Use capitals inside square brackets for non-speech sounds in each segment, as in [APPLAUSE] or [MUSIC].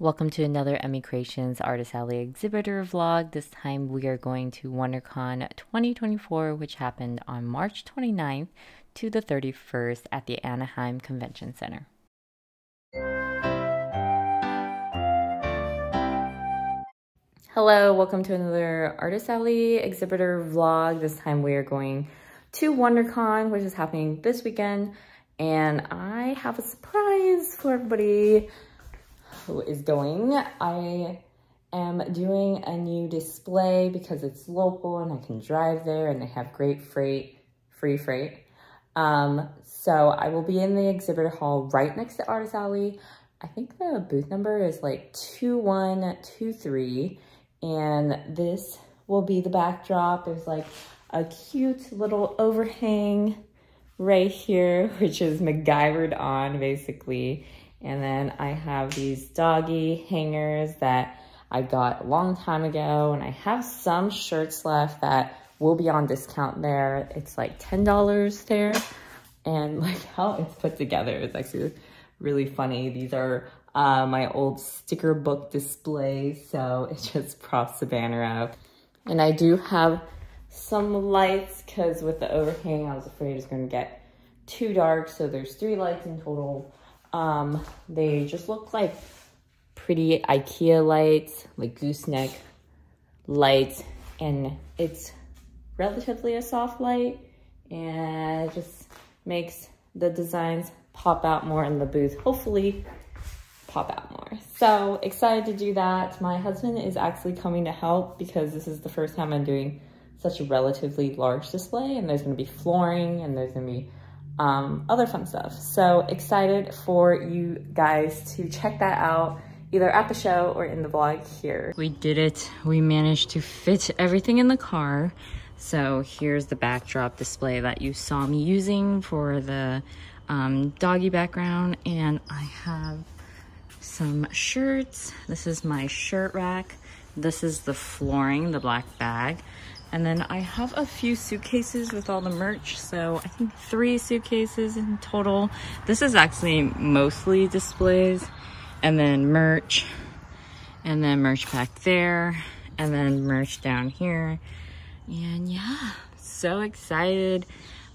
Welcome to another Emii Creations Artist Alley exhibitor vlog. This time we are going to WonderCon 2024, which happened on March 29th to the 31st at the Anaheim Convention Center. Hello, welcome to another Artist Alley exhibitor vlog. This time we are going to WonderCon, which is happening this weekend. And I have a surprise for everybody who is going. I am doing a new display because it's local and I can drive there and they have great freight, free freight. Um, so I will be in the exhibitor hall right next to Artist Alley. I think the booth number is like 2123 and this will be the backdrop. There's like a cute little overhang right here, [LAUGHS] which is MacGyvered on basically. And then I have these doggy hangers that I got a long time ago. And I have some shirts left that will be on discount there. It's like $10 there. And [LAUGHS] like how it's put together is actually really funny. These are uh, my old sticker book display. So it just [LAUGHS] props the banner up. And I do have some lights because with the overhang, I was afraid it's going to get too dark. So there's three lights in total. Um, they just look like pretty Ikea lights, like gooseneck lights. And it's relatively a soft light and it just makes the designs pop out more in the booth. Hopefully pop out more. So excited to do that. My husband is actually coming to help because this is the first time I'm doing such a relatively large display and there's gonna be flooring and there's gonna be um, other fun stuff. So excited for you guys to check that out either at the show or in the vlog here. We did it. We managed to fit everything in the car. So here's the backdrop display that you saw me using for the um, doggy background. And I have some shirts. This is my shirt rack. This is the flooring, the black bag. And then I have a few suitcases with all the merch. So I think three suitcases in total. This is actually mostly displays and then merch and then merch back there and then merch down here. And yeah, so excited.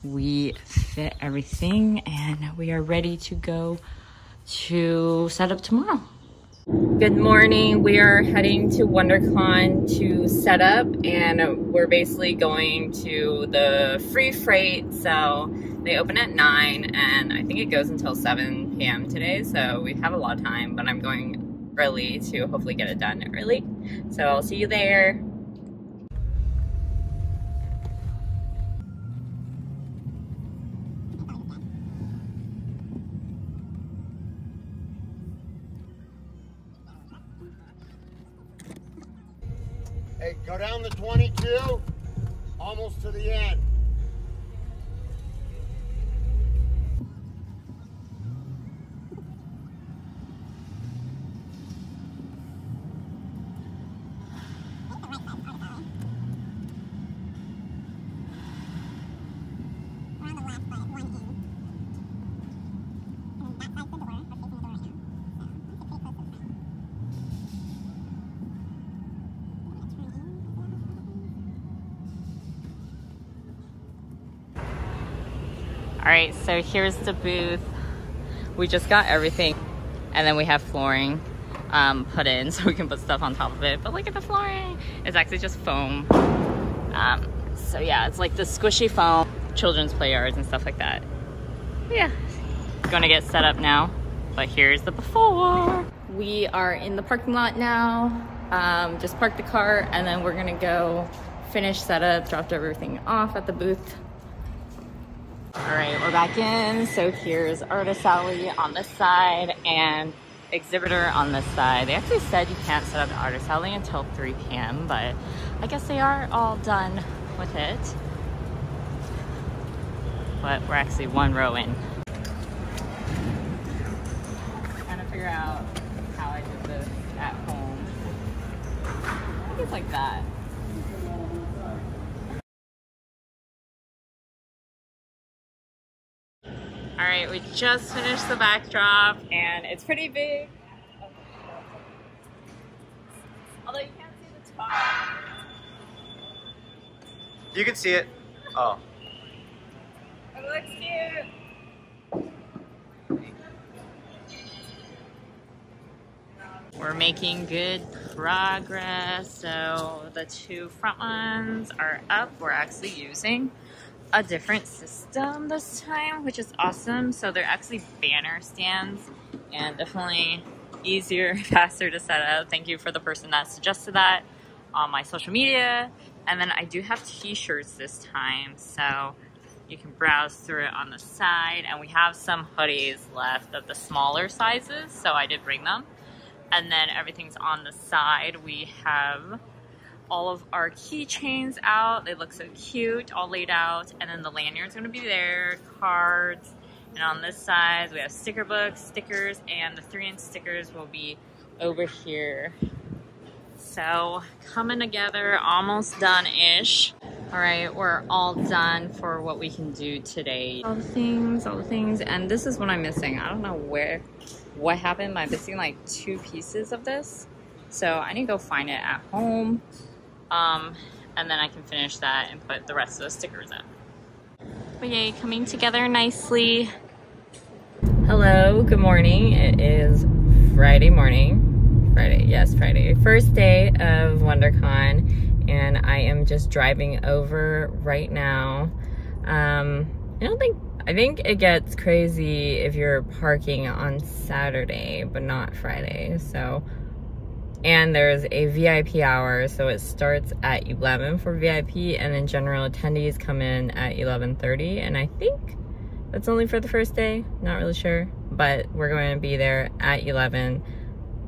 We fit everything and we are ready to go to set up tomorrow. Good morning. We are heading to WonderCon to set up and we're basically going to the free freight. So they open at 9 and I think it goes until 7 p.m. today. So we have a lot of time, but I'm going early to hopefully get it done early. So I'll see you there. Go down the 22, almost to the end. All right, so here's the booth. We just got everything and then we have flooring um, put in [LAUGHS] so we can put stuff on top of it. But look at the flooring. It's actually just foam. Um, so yeah, it's like the squishy foam, children's play yards and stuff like that. Yeah, gonna get set up now, but here's the before. We are in the parking lot now. Um, just parked the car and then we're gonna go finish setup, dropped everything off at the booth all right, we're back in. So here's Artist Alley on this side and exhibitor on this side. They actually said you can't set up the Artist Alley until 3 p.m., but I guess they are all done with it. But we're actually one row in. Trying to figure out how I did this at home. I think it's like that. we just finished the backdrop and it's pretty big. Although you can't see the top. You can see it. Oh. It looks cute. We're making good progress. So the two front ones are up. We're actually using a different system this time, which is awesome. So they're actually banner stands and definitely easier, [LAUGHS] faster to set up. Thank you for the person that suggested that on my social media. And then I do have t-shirts this time, so you can browse through it on the side. And we have some hoodies left of the smaller sizes, so I did bring them. And then everything's on the side. We have all of our keychains out. They look so cute, all laid out. And then the lanyard's gonna be there, cards. And on this side, we have sticker books, stickers, and the three inch stickers will be over here. So coming together, almost done-ish. All right, we're all done for what we can do today. All the things, all the things, and this is what I'm missing. I don't know where, what happened. I'm missing like two pieces of this. So I need to go find it at home. Um, and then I can finish that and put the rest of the stickers in. But yay, coming together nicely. Hello, good morning. It is Friday morning. Friday, yes, Friday. First day of WonderCon, and I am just driving over right now. Um, I don't think, I think it gets crazy if you're parking on Saturday, but not Friday. So and there's a VIP hour so it starts at 11 for VIP and then general attendees come in at 11:30 and I think that's only for the first day not really sure. But we're going to be there at 11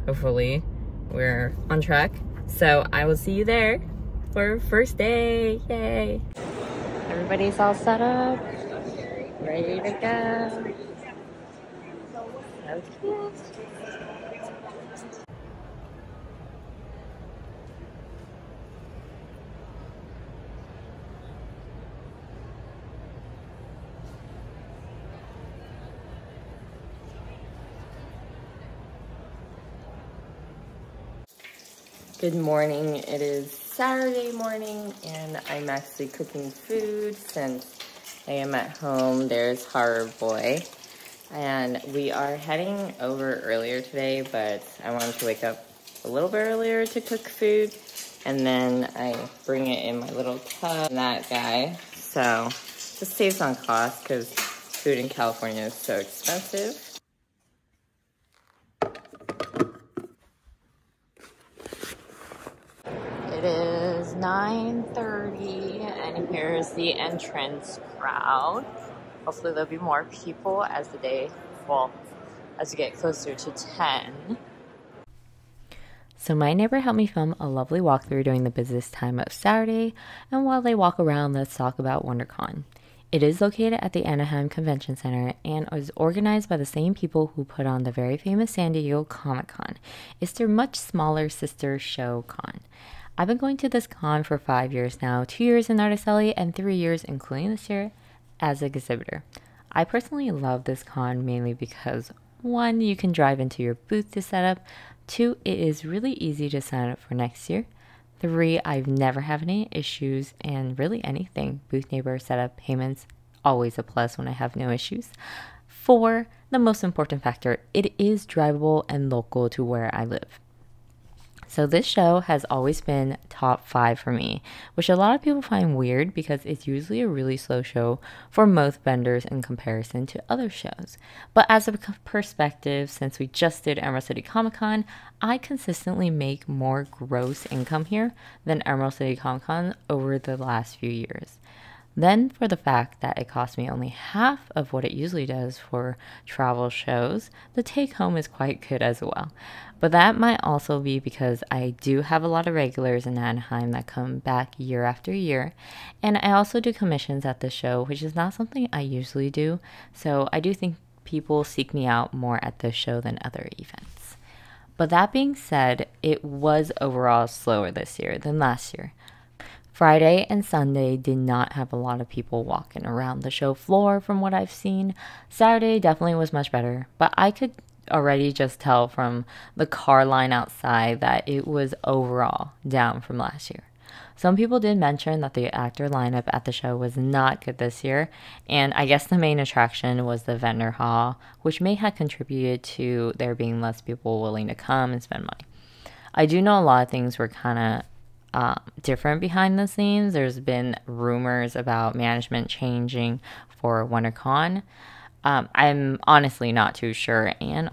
hopefully. We're on track. So I will see you there for first day. Yay! Everybody's all set up. Ready to go. So Good morning. It is Saturday morning and I'm actually cooking food since I am at home. There's Horror Boy. And we are heading over earlier today, but I wanted to wake up a little bit earlier to cook food. And then I bring it in my little tub, that guy. So just saves on cost because food in California is so expensive. It is 9.30 and here's the entrance crowd. Hopefully there'll be more people as the day, well, as we get closer to 10. So my neighbor helped me film a lovely walkthrough during the busiest time of Saturday, and while they walk around, let's talk about WonderCon. It is located at the Anaheim Convention Center and is organized by the same people who put on the very famous San Diego Comic Con. It's their much smaller sister show con. I've been going to this con for five years now, two years in Artist and three years, including this year, as an exhibitor. I personally love this con mainly because one, you can drive into your booth to set up. Two, it is really easy to sign up for next year. Three, I've never had any issues and really anything. Booth neighbor setup payments, always a plus when I have no issues. Four, the most important factor, it is drivable and local to where I live. So this show has always been top five for me, which a lot of people find weird because it's usually a really slow show for most vendors in comparison to other shows. But as a perspective, since we just did Emerald City Comic Con, I consistently make more gross income here than Emerald City Comic Con over the last few years. Then, for the fact that it costs me only half of what it usually does for travel shows, the take home is quite good as well. But that might also be because I do have a lot of regulars in Anaheim that come back year after year. And I also do commissions at the show, which is not something I usually do. So I do think people seek me out more at this show than other events. But that being said, it was overall slower this year than last year. Friday and Sunday did not have a lot of people walking around the show floor from what I've seen. Saturday definitely was much better, but I could already just tell from the car line outside that it was overall down from last year. Some people did mention that the actor lineup at the show was not good this year, and I guess the main attraction was the vendor hall, which may have contributed to there being less people willing to come and spend money. I do know a lot of things were kind of uh, different behind the scenes. There's been rumors about management changing for WonderCon. Um, I'm honestly not too sure, and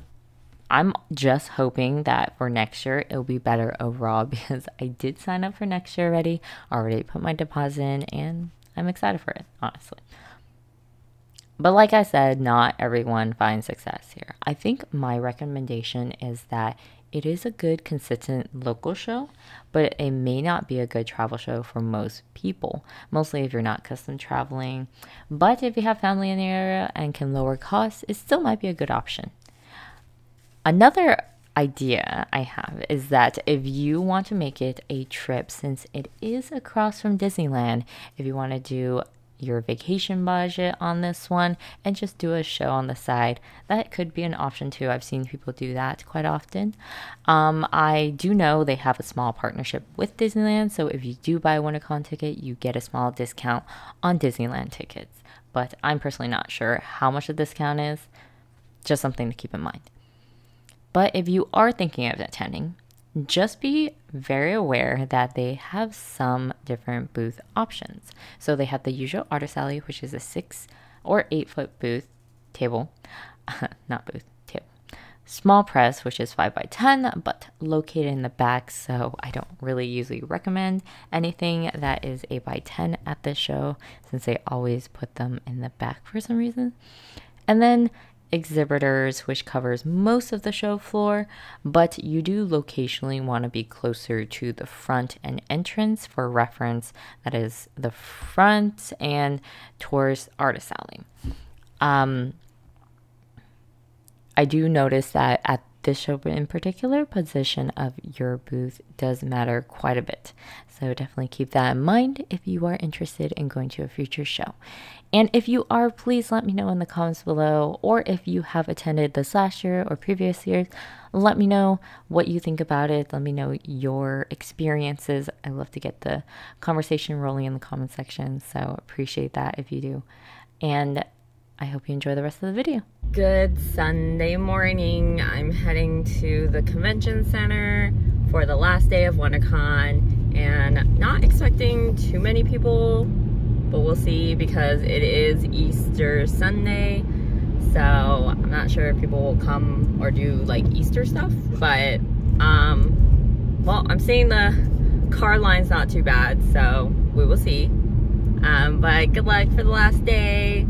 I'm just hoping that for next year it'll be better overall [LAUGHS] because I did sign up for next year already, already put my deposit in, and I'm excited for it, honestly. But like I said, not everyone finds success here. I think my recommendation is that it is a good, consistent local show, but it may not be a good travel show for most people, mostly if you're not custom traveling. But if you have family in the area and can lower costs, it still might be a good option. Another idea I have is that if you want to make it a trip, since it is across from Disneyland, if you want to do your vacation budget on this one and just do a show on the side. That could be an option too. I've seen people do that quite often. Um, I do know they have a small partnership with Disneyland, so if you do buy a WonderCon ticket, you get a small discount on Disneyland tickets. But I'm personally not sure how much the discount is. Just something to keep in mind. But if you are thinking of attending, just be very aware that they have some different booth options. So they have the usual artist alley, which is a six or eight foot booth table, [LAUGHS] not booth table. Small press, which is five by ten, but located in the back. So I don't really usually recommend anything that is eight by ten at this show, since they always put them in the back for some reason. And then exhibitors, which covers most of the show floor, but you do locationally want to be closer to the front and entrance for reference. That is the front and towards Artist Alley. Um, I do notice that at this show in particular, position of your booth does matter quite a bit. So definitely keep that in mind if you are interested in going to a future show. And if you are, please let me know in the comments below, or if you have attended this last year or previous years, let me know what you think about it. Let me know your experiences. I love to get the conversation rolling in the comment section, so appreciate that if you do. And I hope you enjoy the rest of the video. Good Sunday morning. I'm heading to the convention center for the last day of WonderCon and not expecting too many people but we'll see because it is Easter Sunday. So I'm not sure if people will come or do like Easter stuff, but um, well, I'm seeing the car line's not too bad, so we will see. Um, but good luck for the last day.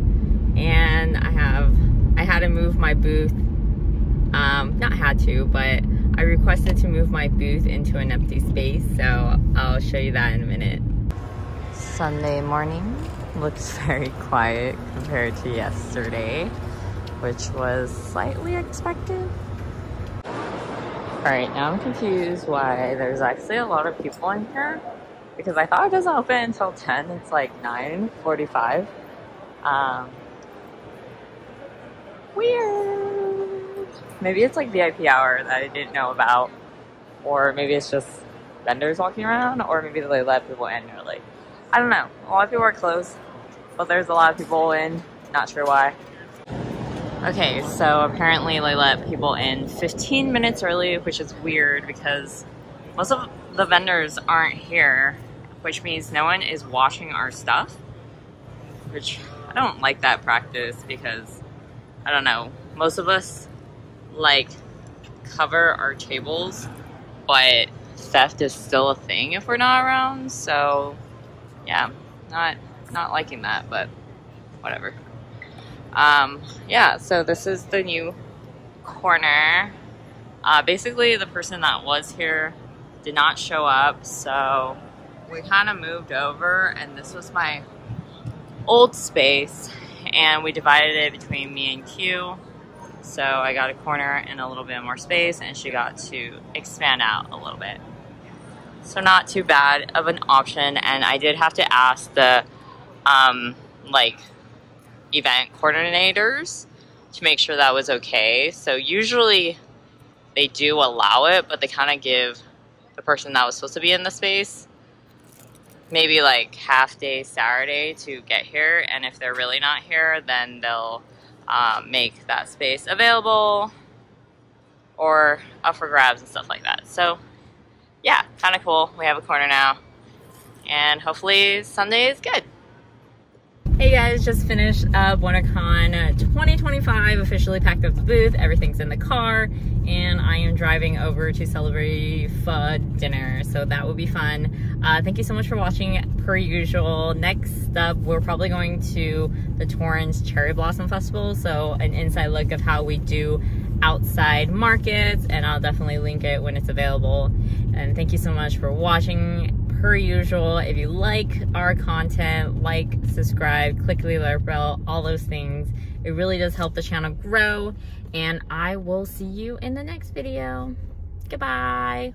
And I have, I had to move my booth. Um, not had to, but I requested to move my booth into an empty space. So I'll show you that in a minute. Sunday morning looks [LAUGHS] very quiet compared to yesterday, which was slightly expected. Alright, now I'm confused why there's actually a lot of people in here because I thought it doesn't open until 10. It's like 9.45. Um, weird. Maybe it's like VIP hour that I didn't know about. Or maybe it's just vendors walking around. Or maybe they let people in early. I don't know. A lot of people are closed, but there's a lot of people in. Not sure why. Okay, so apparently they let people in 15 minutes early, which is weird because most of the vendors aren't here, which means no one is washing our stuff, which I don't like that practice because, I don't know, most of us like cover our tables, but theft is still a thing if we're not around, so yeah, not not liking that, but whatever. Um, yeah, so this is the new corner. Uh, basically, the person that was here did not show up, so we kind of moved over, and this was my old space, and we divided it between me and Q. So I got a corner and a little bit more space, and she got to expand out a little bit. So not too bad of an option. And I did have to ask the um, like event coordinators to make sure that was okay. So usually they do allow it, but they kind of give the person that was supposed to be in the space maybe like half day Saturday to get here. And if they're really not here, then they'll um, make that space available or up for grabs and stuff like that. So yeah, kind of cool. We have a corner now. And hopefully Sunday is good. Hey guys, just finished up WonderCon 2025, officially packed up the booth, everything's in the car, and I am driving over to celebrate pho dinner, so that will be fun. Uh, thank you so much for watching, per usual. Next up, we're probably going to the Torrance Cherry Blossom Festival, so an inside look of how we do outside markets, and I'll definitely link it when it's available. And thank you so much for watching per usual, if you like our content, like, subscribe, click the alert bell, all those things. It really does help the channel grow. And I will see you in the next video. Goodbye.